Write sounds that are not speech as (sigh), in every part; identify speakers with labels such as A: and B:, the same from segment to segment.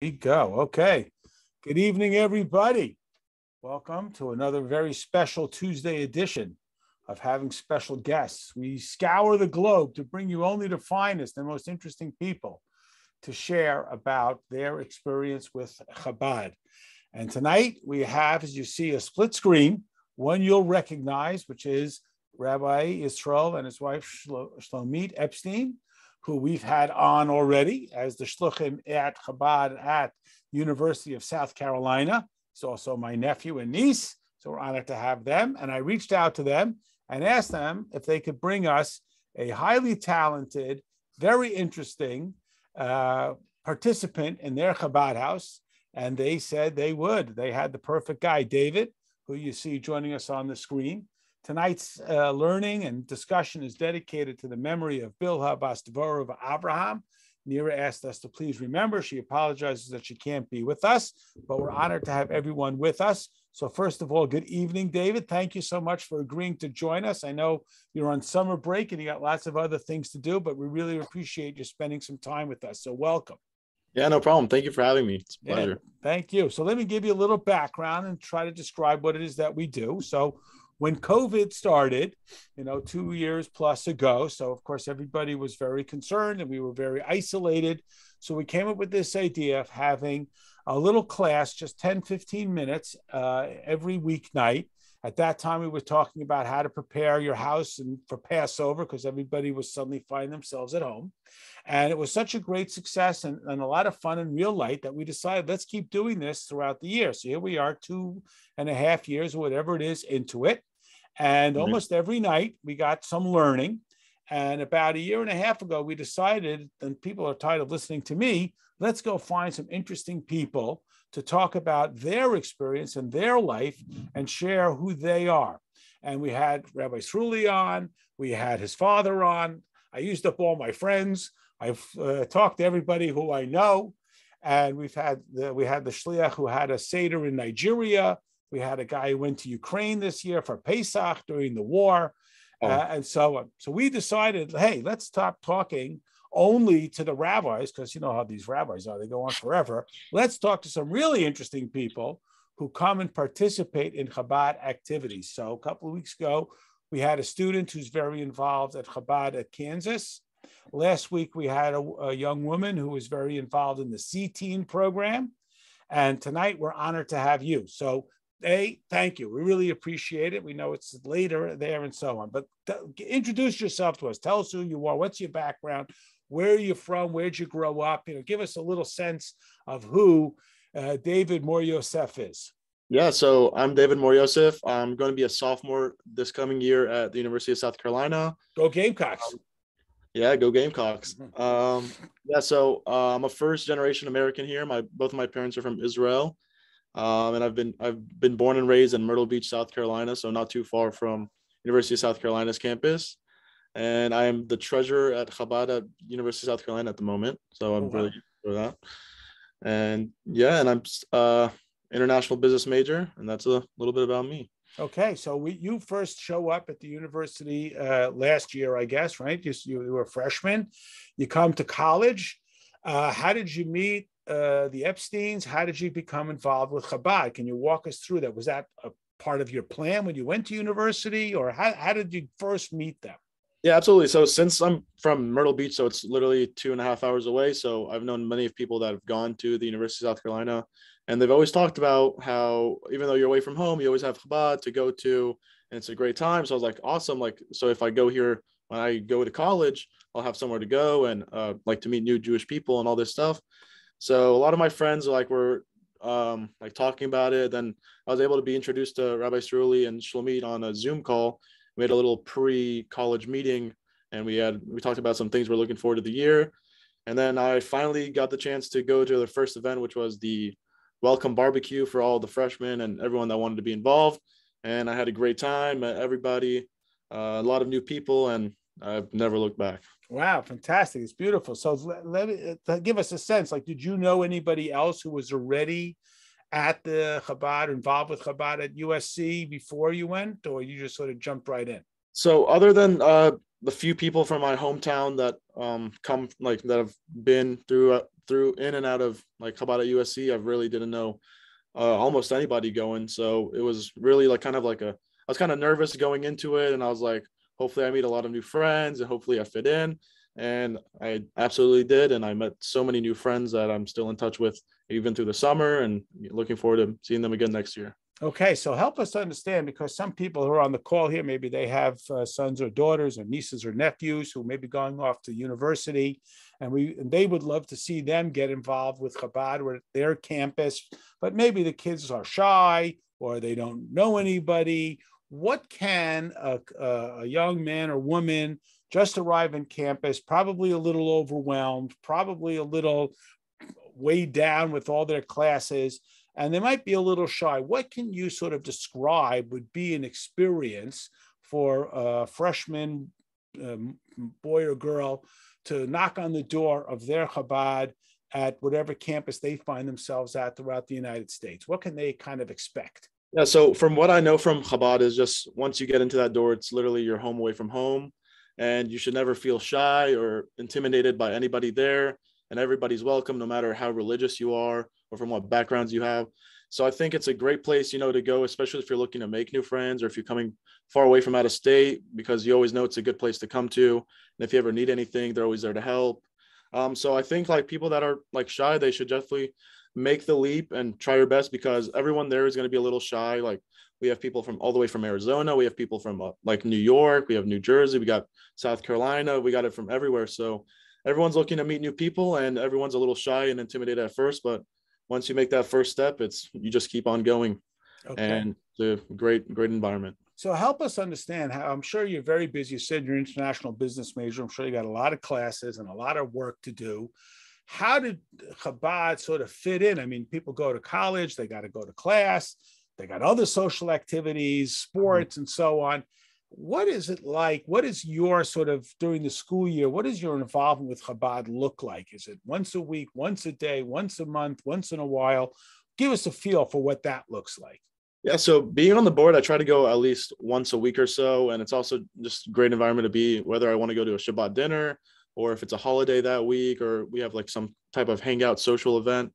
A: we go. Okay. Good evening, everybody. Welcome to another very special Tuesday edition of having special guests. We scour the globe to bring you only the finest and most interesting people to share about their experience with Chabad. And tonight we have, as you see, a split screen, one you'll recognize, which is Rabbi Israel and his wife Shlomit Epstein who we've had on already as the shluchim at Chabad at University of South Carolina. He's also my nephew and niece, so we're honored to have them. And I reached out to them and asked them if they could bring us a highly talented, very interesting uh, participant in their Chabad house. And they said they would. They had the perfect guy, David, who you see joining us on the screen. Tonight's uh, learning and discussion is dedicated to the memory of Bilha Bas of Abraham. Nira asked us to please remember. She apologizes that she can't be with us, but we're honored to have everyone with us. So, first of all, good evening, David. Thank you so much for agreeing to join us. I know you're on summer break and you got lots of other things to do, but we really appreciate you spending some time with us. So, welcome.
B: Yeah, no problem. Thank you for having me. It's a pleasure. Yeah,
A: thank you. So, let me give you a little background and try to describe what it is that we do. So, when COVID started, you know, two years plus ago, so of course everybody was very concerned and we were very isolated. So we came up with this idea of having a little class, just 10, 15 minutes uh, every weeknight. At that time, we were talking about how to prepare your house and for Passover because everybody was suddenly finding themselves at home. And it was such a great success and, and a lot of fun and real light that we decided let's keep doing this throughout the year. So here we are, two and a half years or whatever it is into it. And mm-hmm. almost every night we got some learning. And about a year and a half ago, we decided, and people are tired of listening to me, let's go find some interesting people to talk about their experience and their life and share who they are. And we had Rabbi Sruli on, we had his father on. I used up all my friends. I've uh, talked to everybody who I know. And we've had the, we had the shliach who had a seder in Nigeria. We had a guy who went to Ukraine this year for Pesach during the war, oh. uh, and so on. So we decided, hey, let's stop talking only to the rabbis, because you know how these rabbis are, they go on forever. Let's talk to some really interesting people who come and participate in Chabad activities. So a couple of weeks ago, we had a student who's very involved at Chabad at Kansas. Last week, we had a, a young woman who was very involved in the C-Teen program. And tonight, we're honored to have you. So a, thank you. We really appreciate it. We know it's later there and so on. But th- introduce yourself to us. Tell us who you are. What's your background? Where are you from? Where'd you grow up? You know, give us a little sense of who uh, David MorYossef is.
B: Yeah, so I'm David MorYossef. I'm going to be a sophomore this coming year at the University of South Carolina.
A: Go Gamecocks. Um,
B: yeah, go Gamecocks. Mm-hmm. Um, yeah, so uh, I'm a first generation American here. My both of my parents are from Israel. Um, and I've been I've been born and raised in Myrtle Beach, South Carolina, so not too far from University of South Carolina's campus. And I am the treasurer at Chabad at University of South Carolina at the moment, so I'm oh, wow. really for that. And yeah, and I'm uh, international business major, and that's a little bit about me.
A: Okay, so we you first show up at the university uh, last year, I guess, right? You, you were a freshman. You come to college. Uh, how did you meet uh, the Epsteins? How did you become involved with Chabad? Can you walk us through that? Was that a part of your plan when you went to university, or how, how did you first meet them?
B: Yeah, absolutely. So since I'm from Myrtle Beach, so it's literally two and a half hours away. So I've known many of people that have gone to the University of South Carolina, and they've always talked about how even though you're away from home, you always have Chabad to go to, and it's a great time. So I was like, awesome. Like, so if I go here when I go to college, I'll have somewhere to go and uh, like to meet new Jewish people and all this stuff. So a lot of my friends like were um, like talking about it. Then I was able to be introduced to Rabbi Sruli and Shlomit on a Zoom call. We had a little pre-college meeting, and we had we talked about some things we're looking forward to the year. And then I finally got the chance to go to the first event, which was the welcome barbecue for all the freshmen and everyone that wanted to be involved. And I had a great time. Met everybody, uh, a lot of new people, and I've never looked back.
A: Wow, fantastic! It's beautiful. So let, let me uh, give us a sense. Like, did you know anybody else who was already at the Chabad, involved with Chabad at USC before you went, or you just sort of jumped right in?
B: So, other than uh, the few people from my hometown that um come like that have been through uh, through in and out of like Chabad at USC, I really didn't know uh, almost anybody going. So it was really like kind of like a I was kind of nervous going into it, and I was like, hopefully I meet a lot of new friends and hopefully I fit in. And I absolutely did, and I met so many new friends that I'm still in touch with even through the summer, and looking forward to seeing them again next year.
A: Okay, so help us understand because some people who are on the call here, maybe they have uh, sons or daughters or nieces or nephews who may be going off to university, and we and they would love to see them get involved with Chabad or their campus, but maybe the kids are shy or they don't know anybody. What can a, a young man or woman just arrive on campus, probably a little overwhelmed, probably a little weighed down with all their classes? and they might be a little shy. What can you sort of describe would be an experience for a freshman um, boy or girl to knock on the door of their Chabad at whatever campus they find themselves at throughout the United States? What can they kind of expect?
B: Yeah, so from what I know from Chabad is just once you get into that door, it's literally your home away from home, and you should never feel shy or intimidated by anybody there. And everybody's welcome, no matter how religious you are or from what backgrounds you have. So I think it's a great place, you know, to go, especially if you're looking to make new friends or if you're coming far away from out of state, because you always know it's a good place to come to. And if you ever need anything, they're always there to help. Um, so I think like people that are like shy, they should definitely make the leap and try your best because everyone there is going to be a little shy. Like we have people from all the way from Arizona, we have people from uh, like New York, we have New Jersey, we got South Carolina, we got it from everywhere. So everyone's looking to meet new people and everyone's a little shy and intimidated at first, but once you make that first step, it's you just keep on going. Okay. And it's a great, great environment.
A: So help us understand how I'm sure you're very busy. You said you're an international business major. I'm sure you got a lot of classes and a lot of work to do. How did Chabad sort of fit in? I mean, people go to college, they got to go to class, they got other social activities, sports, mm-hmm. and so on what is it like? What is your sort of during the school year? What does your involvement with Chabad look like? Is it once a week, once a day, once a month, once in a while? Give us a feel for what that looks like.
B: Yeah, so being on the board, I try to go at least once a week or so, and it's also just great environment to be. Whether I want to go to a Shabbat dinner, or if it's a holiday that week, or we have like some type of hangout social event.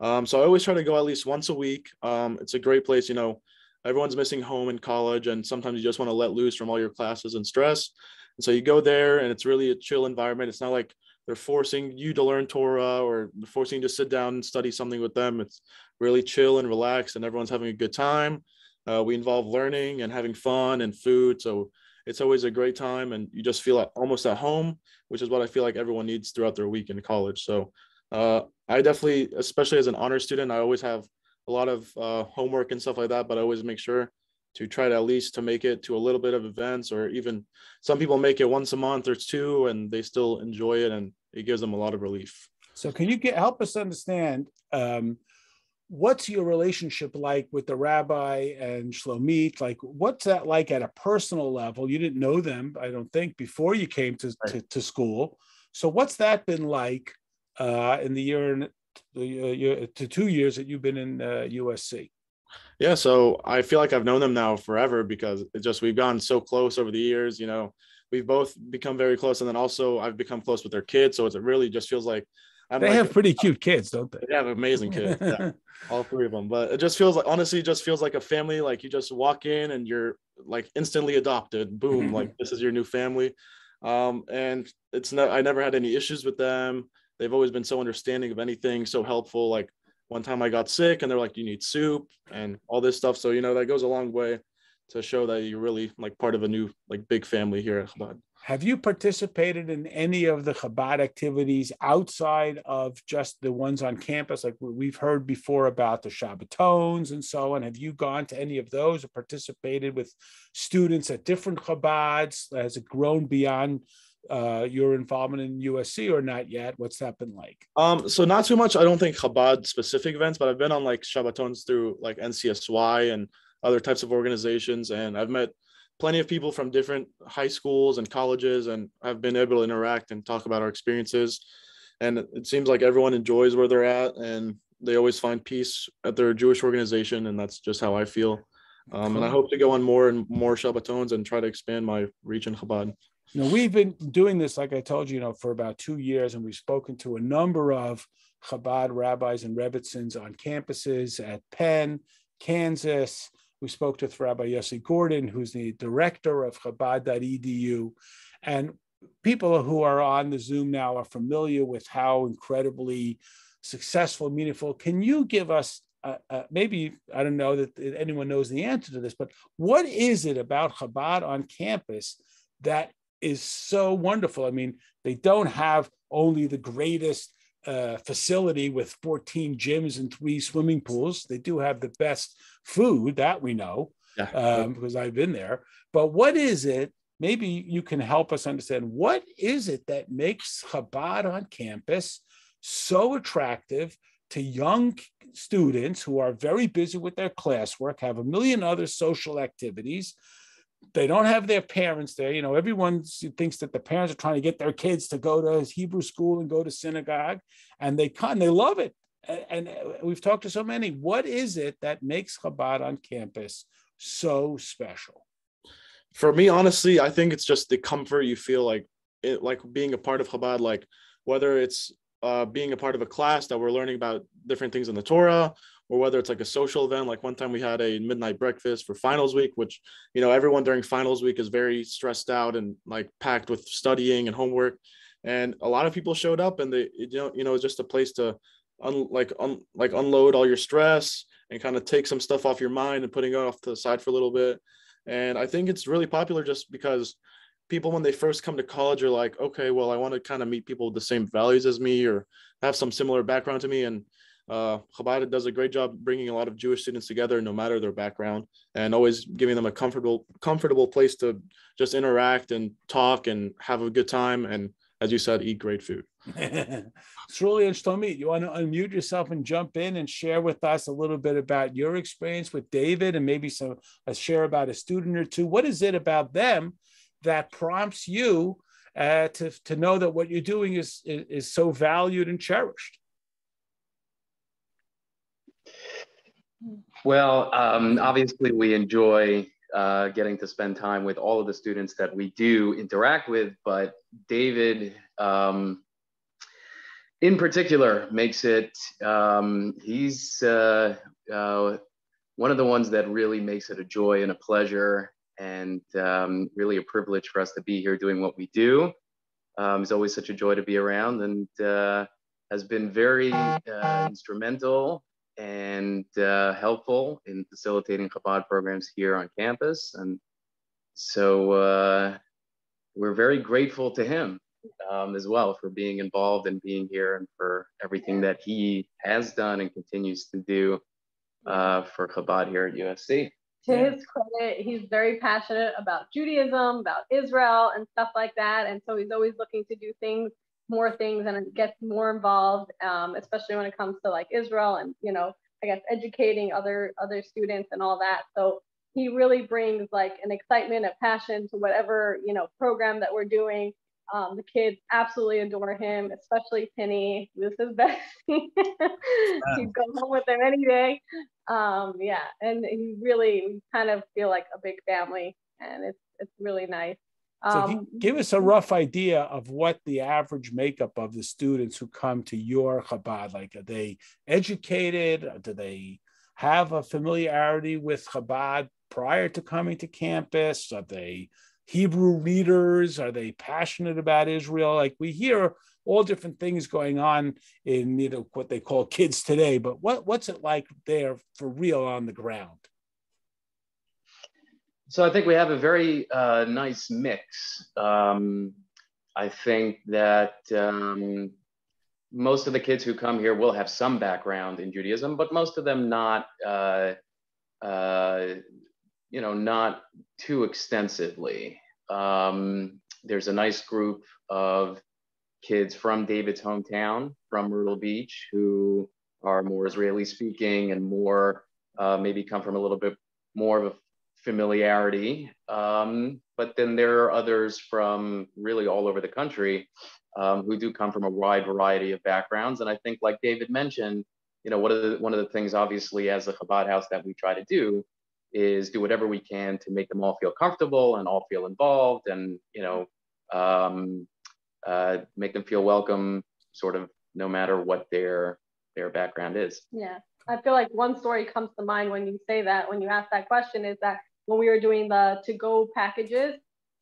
B: Um, so I always try to go at least once a week. Um, it's a great place, you know everyone's missing home in college and sometimes you just want to let loose from all your classes and stress. And so you go there and it's really a chill environment. It's not like they're forcing you to learn torah or forcing you to sit down and study something with them. It's really chill and relaxed and everyone's having a good time. Uh, we involve learning and having fun and food. So it's always a great time and you just feel almost at home which is what i feel like everyone needs throughout their week in college so uh, i definitely especially as an honor student i always have a lot of uh, homework and stuff like that, but I always make sure to try to at least to make it to a little bit of events or even some people make it once a month or two and they still enjoy it and it gives them a lot of relief.
A: So can you get, help us understand um, what's your relationship like with the rabbi and Shlomit? Like, what's that like at a personal level? You didn't know them, I don't think, before you came to, right. to, to, school. So, what's that been like uh, in the year the uh, to two years that you've been in uh, USC?
B: Yeah, so I feel like I've known them now forever because it just we've gone so close over the years. You know, we've both become very close, and then also I've become close with their kids. So it really just feels like
A: I'm they like, have pretty cute kids, don't they?
B: They have amazing kids, yeah, (laughs) all three of them. But it just feels like honestly, just feels like a family. Like you just walk in and you're like instantly adopted. Boom, like this is your new family. Um, and it's not. I never had any issues with them they've always been so understanding of anything, so helpful. Like one time I got sick and they're like, you need soup and all this stuff. So, you know, that goes a long way to show that you're really like part of a new, like big family here at Chabad.
A: Have you participated in any of the Chabad activities outside of just the ones on campus? Like we've heard before about the Shabbatons and so on. Have you gone to any of those or participated with students at different Chabads? Has it grown beyond uh, your involvement in USC or not yet? What's that been like?
B: Um, so not too much. I don't think Chabad specific events, but I've been on like Shabbatons through like NCSY and other types of organizations, and I've met plenty of people from different high schools and colleges, and I've been able to interact and talk about our experiences. And it seems like everyone enjoys where they're at, and they always find peace at their Jewish organization, and that's just how I feel. Um, cool. And I hope to go on more and more Shabbatons and try to expand my reach in Chabad.
A: You know, we've been doing this, like I told you, you know, for about two years, and we've spoken to a number of Chabad rabbis and rebbitzins on campuses at Penn, Kansas. We spoke with Rabbi Yossi Gordon, who's the director of Chabad.edu. And people who are on the Zoom now are familiar with how incredibly successful, meaningful. Can you give us uh, uh, maybe I don't know that anyone knows the answer to this, but what is it about Chabad on campus that is so wonderful? I mean, they don't have only the greatest uh, facility with 14 gyms and three swimming pools. They do have the best food that we know yeah. um, because I've been there. But what is it? Maybe you can help us understand what is it that makes Chabad on campus so attractive to young students who are very busy with their classwork, have a million other social activities. They don't have their parents there. You know, everyone thinks that the parents are trying to get their kids to go to Hebrew school and go to synagogue, and they can they love it. And we've talked to so many. What is it that makes Chabad on campus so special?
B: For me, honestly, I think it's just the comfort you feel like it, like being a part of Chabad, like whether it's uh, being a part of a class that we're learning about different things in the Torah, or whether it's like a social event. Like one time we had a midnight breakfast for finals week, which, you know, everyone during finals week is very stressed out and like packed with studying and homework. And a lot of people showed up and they, you know, you know, it's just a place to un, like, un, like unload all your stress and kind of take some stuff off your mind and putting it off to the side for a little bit. And I think it's really popular just because people when they first come to college are like, okay, well, I want to kind of meet people with the same values as me or have some similar background to me. And uh, Chabad does a great job bringing a lot of Jewish students together, no matter their background, and always giving them a comfortable, comfortable place to just interact and talk and have a good time. And as you said, eat great food. (laughs)
A: Sruli and Shlomi, you want to unmute yourself and jump in and share with us a little bit about your experience with David and maybe some a share about a student or two. What is it about them that prompts you uh, to, to know that what you're doing is, is, is so valued and cherished?
C: Well, um, obviously, we enjoy uh, getting to spend time with all of the students that we do interact with, but David, um, in particular, makes it, um, he's uh, uh, one of the ones that really makes it a joy and a pleasure and um, really a privilege for us to be here doing what we do. Um, it's always such a joy to be around and uh, has been very uh, instrumental and uh, helpful in facilitating Chabad programs here on campus. And so uh, we're very grateful to him um, as well for being involved and being here and for everything that he has done and continues to do uh, for Chabad here at USC
D: to yeah. his credit, he's very passionate about Judaism, about Israel, and stuff like that. And so he's always looking to do things, more things, and gets more involved, um, especially when it comes to like Israel and you know, I guess educating other other students and all that. So he really brings like an excitement, a passion to whatever you know program that we're doing. Um, the kids absolutely adore him, especially Penny. This is best. (laughs) He'd go home with him any day. Um, yeah, and he really kind of feel like a big family, and it's it's really nice.
A: Um, so give us a rough idea of what the average makeup of the students who come to your Chabad. Like, are they educated? Do they have a familiarity with Chabad prior to coming to campus? Are they Hebrew readers? Are they passionate about Israel? Like we hear all different things going on in you know what they call kids today, but what, what's it like there for real on the ground?
C: So I think we have a very uh, nice mix. Um, I think that um, most of the kids who come here will have some background in Judaism, but most of them not, uh, uh, you know, not too extensively. Um, there's a nice group of kids from David's hometown, from Myrtle Beach, who are more Israeli speaking and more uh, maybe come from a little bit more of a familiarity. Um, but then there are others from really all over the country um, who do come from a wide variety of backgrounds. And I think, like David mentioned, you know, one of the one of the things, obviously, as a Chabad house that we try to do is do whatever we can to make them all feel comfortable and all feel involved and you know um, uh, make them feel welcome, sort of no matter what their their background is.
D: Yeah, I feel like one story comes to mind when you say that, when you ask that question, is that when we were doing the to-go packages,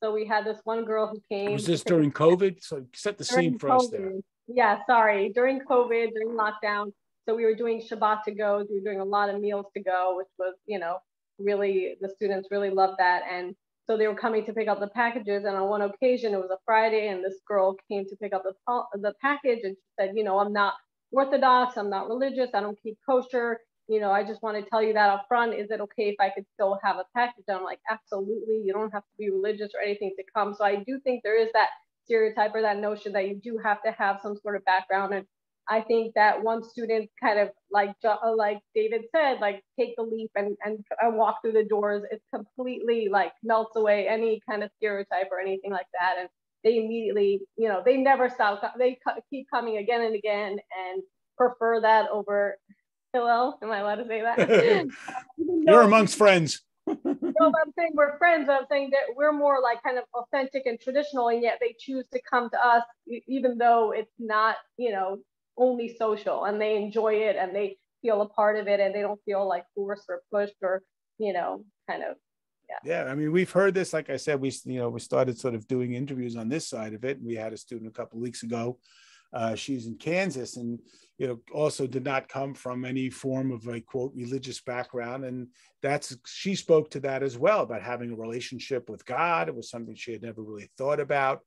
D: so we had this one girl who came.
A: Was this during COVID? So set the scene for COVID. us there.
D: Yeah, sorry, during COVID, during lockdown. So we were doing Shabbat to go. We were doing a lot of meals to go, which was, you know, really the students really loved that. And so they were coming to pick up the packages. And on one occasion, it was a Friday, and this girl came to pick up the the package, and she said, you know, I'm not Orthodox, I'm not religious, I don't keep kosher. You know, I just want to tell you that up front. Is it okay if I could still have a package? And I'm like, absolutely. You don't have to be religious or anything to come. So I do think there is that stereotype or that notion that you do have to have some sort of background. And I think that once students kind of like uh, like David said, like take the leap and, and, and walk through the doors, it completely like melts away any kind of stereotype or anything like that. And they immediately, you know, they never stop. They keep coming again and again and prefer that over (laughs) Hillel. Am I allowed to say that? (laughs)
A: Um, You're amongst friends. (laughs)
D: no, I'm saying we're friends. I'm saying that we're more like kind of authentic and traditional, and yet they choose to come to us, even though it's not, you know, only social, and they enjoy it and they feel a part of it, and they don't feel like forced or pushed or, you know, kind of
A: yeah. yeah i mean we've heard this like i said we you know we started sort of doing interviews on this side of it we had a student a couple weeks ago uh, she's in kansas and you know also did not come from any form of a quote religious background. And that's she spoke to that as well about having a relationship with god. It was something she had never really thought about.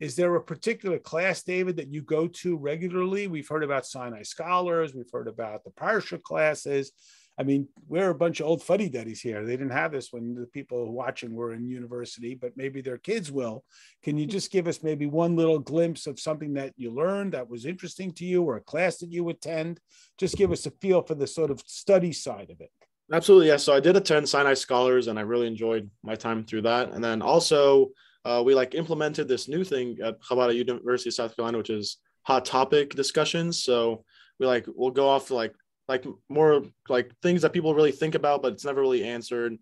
A: Is there a particular class david that you go to regularly? We've heard about sinai scholars. We've heard about the parsha classes I mean, we're a bunch of old fuddy duddies here. They didn't have this when the people watching were in university, but maybe their kids will. Can you just give us maybe one little glimpse of something that you learned that was interesting to you or a class that you attend? Just give us a feel for the sort of study side of it.
B: Absolutely. Yeah. So I did attend Sinai Scholars and I really enjoyed my time through that. And then also, uh, we like implemented this new thing at Chabad University of South Carolina, which is hot topic discussions. So we like we'll go off like like more like things that people really think about, but it's never really answered.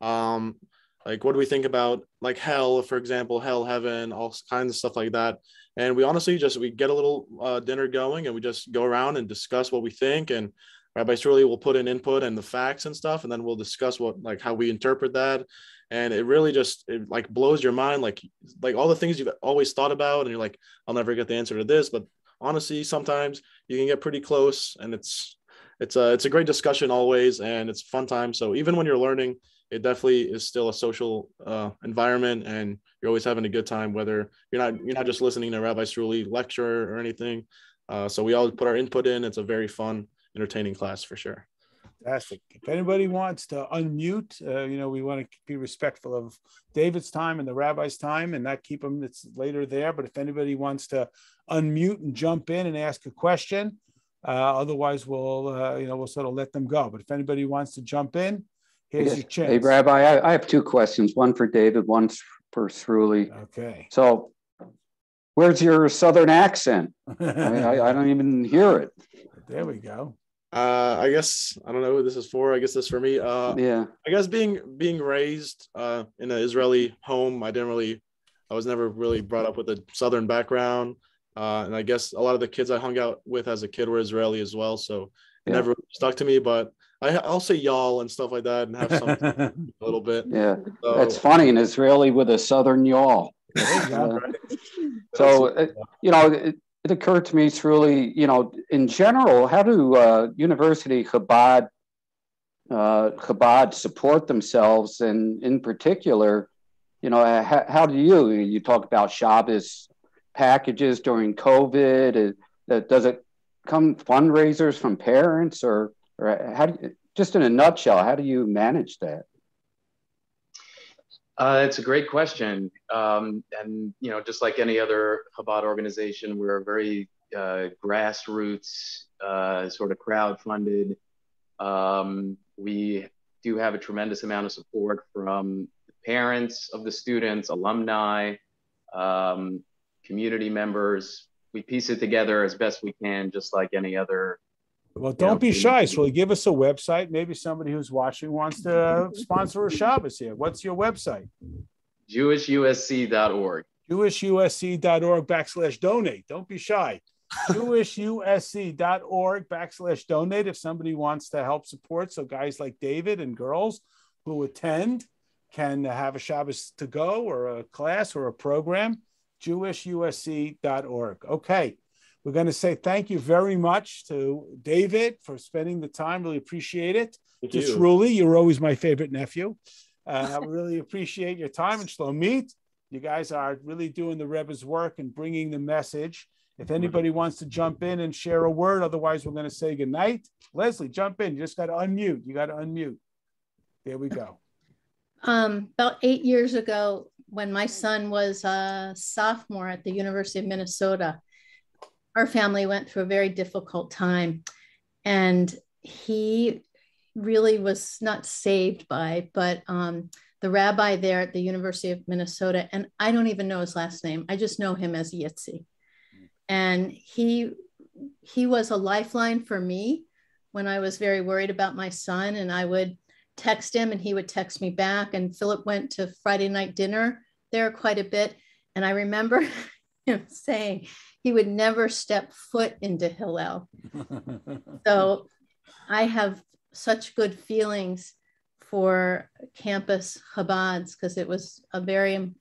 B: Um, like what do we think about like hell, for example, hell, heaven, all kinds of stuff like that. And we honestly just we get a little uh, dinner going and we just go around and discuss what we think. And Rabbi Sruli will put in input and the facts and stuff, and then we'll discuss what like how we interpret that. And it really just it like blows your mind, like like all the things you've always thought about, and you're like, I'll never get the answer to this. But honestly, sometimes you can get pretty close, and it's it's a it's a great discussion always, and it's fun time. So even when you're learning, it definitely is still a social uh, environment, and you're always having a good time. Whether you're not you're not just listening to Rabbi Sruli lecture or anything. Uh, so we all put our input in. It's a very fun, entertaining class for sure.
A: Fantastic. If anybody wants to unmute, uh, you know, we want to be respectful of David's time and the rabbi's time and not keep them, it's later there. But if anybody wants to unmute and jump in and ask a question, otherwise, we'll uh, you know we'll sort of let them go. But if anybody wants to jump in, here's yes. your chance.
E: Hey, Rabbi, I, I, have two questions. One for David, one for Sruli.
A: Okay.
E: So, where's your southern accent? I, mean, I, I, don't even hear it.
A: There we go.
B: Uh, I guess I don't know who this is for. I guess this is for me. Uh,
E: yeah.
B: I guess being being raised uh, in an Israeli home, I didn't really, I was never really brought up with a southern background. Uh, and I guess a lot of the kids I hung out with as a kid were Israeli as well. So it yeah. never stuck to me, but I, I'll say y'all and stuff like that and have some (laughs) a little bit.
E: Yeah. So, That's funny. An Israeli with a Southern y'all. Uh, so, uh, you know, it, it, occurred to me, it's really, you know, in general, how do uh, University Chabad, uh, Chabad support themselves? And in particular, you know, how, how do you, you talk about Shabbos packages during COVID? Does it come fundraisers from parents or, or how do you, just in a nutshell, how do you manage that?
C: Uh, it's a great question. Um, and, you know, just like any other Chabad organization, we're a very uh, grassroots, uh, sort of crowd funded. Um, we do have a tremendous amount of support from parents of the students, alumni, um, community members. We piece it together as best we can, just like any other.
A: Well, don't know, be shy. So give us a website. Maybe somebody who's watching wants to sponsor a Shabbos here. What's your website?
C: JewishUSC.org.
A: JewishUSC.org backslash donate. Don't be shy. (laughs) JewishUSC.org backslash donate if somebody wants to help support. So guys like David and girls who attend can have a Shabbos to go or a class or a program. JewishUSC.org. Okay. We're going to say thank you very much to David for spending the time. Really appreciate it.
B: Thank
A: Just
B: you.
A: Ruli, you're always my favorite nephew. Uh, I really (laughs) appreciate your time. And Shlomit, you guys are really doing the Rebbe's work and bringing the message. If anybody wants to jump in and share a word, otherwise we're going to say goodnight. Leslie, jump in. You just got to unmute. You got to unmute. There we go. (laughs)
F: Um, about eight years ago, when my son was a sophomore at the University of Minnesota, our family went through a very difficult time. And he really was not saved by, but um, the rabbi there at the University of Minnesota, and I don't even know his last name. I just know him as Yitzi. And he he was a lifeline for me when I was very worried about my son, and I would text him and he would text me back. And Philip went to Friday night dinner there quite a bit. And I remember (laughs) him saying he would never step foot into Hillel. (laughs) So I have such good feelings for campus Chabads because it was a very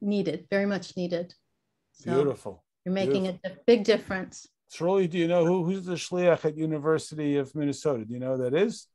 F: needed, very much needed. So
A: Beautiful.
F: you're making a big difference.
A: Sruli, do you know who, who's the shliach at University of Minnesota? Do you know who that is?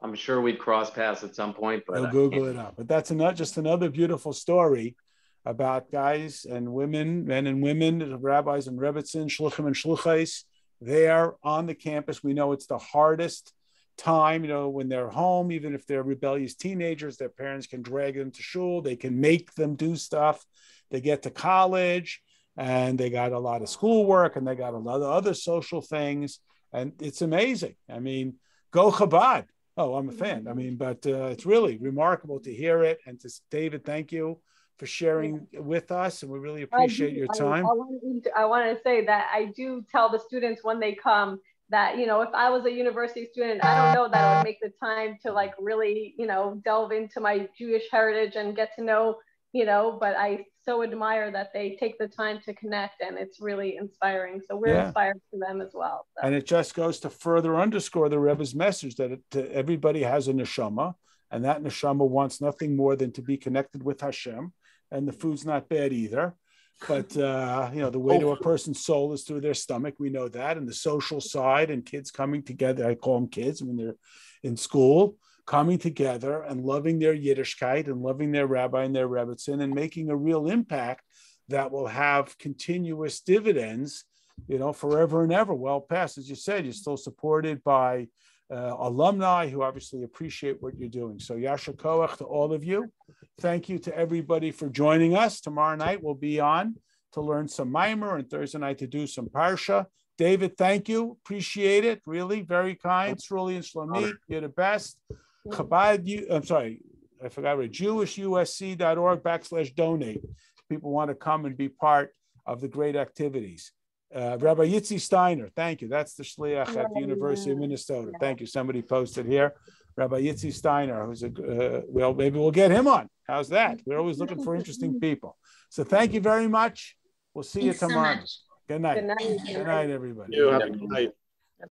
C: I'm sure we'd cross paths at some point, but
A: I'll Google it up. But that's another, just another beautiful story about guys and women, men and women, rabbis and rebbitzin, shluchim and shluchais. There on the campus, we know it's the hardest time. You know, when they're home, even if they're rebellious teenagers, their parents can drag them to shul. They can make them do stuff. They get to college, and they got a lot of schoolwork, and they got a lot of other social things, and it's amazing. I mean, go Chabad. Oh, I'm a fan. I mean, but uh, it's really remarkable to hear it. And to David, thank you for sharing with us, and we really appreciate your time.
D: I, wanted I wanted to say that I do tell the students when they come that you know if I was a university student, I don't know that I would make the time to like really you know delve into my Jewish heritage and get to know you know. But I so admire that they take the time to connect, and it's really inspiring. So we're
A: Yeah.
D: inspired to them as well. So.
A: And it just goes to further underscore the Rebbe's message that it, to everybody has a neshama, and that neshama wants nothing more than to be connected with Hashem. And the food's not bad either. But uh, you know, the way to a person's soul is through their stomach. We know that, and the social side and kids coming together. I call them kids when they're in school, coming together and loving their Yiddishkeit and loving their rabbi and their rebbitzin and making a real impact that will have continuous dividends you know, forever and ever, well past. As you said, you're still supported by uh, alumni who obviously appreciate what you're doing. So Yasha Koach to all of you. Thank you to everybody for joining us. Tomorrow night we'll be on to learn some maamar and Thursday night to do some parsha. David, thank you. Appreciate it. Really, very kind. Sruli and Shlomit, you're the best. Chabad, I'm sorry, I forgot, right. JewishUSC.org backslash donate. People want to come and be part of the great activities. Uh, Rabbi Yitzi Steiner, thank you. That's the shliach at the University of Minnesota. Thank you. Somebody posted here. Rabbi Yitzi Steiner, who's a, uh, well, maybe we'll get him on. How's that? We're always looking for interesting (laughs) people. So thank you very much. We'll see you
G: Thanks so
A: tomorrow.
G: much.
A: Good night.
D: Good night.
A: Good night, everybody.
B: You have a good night.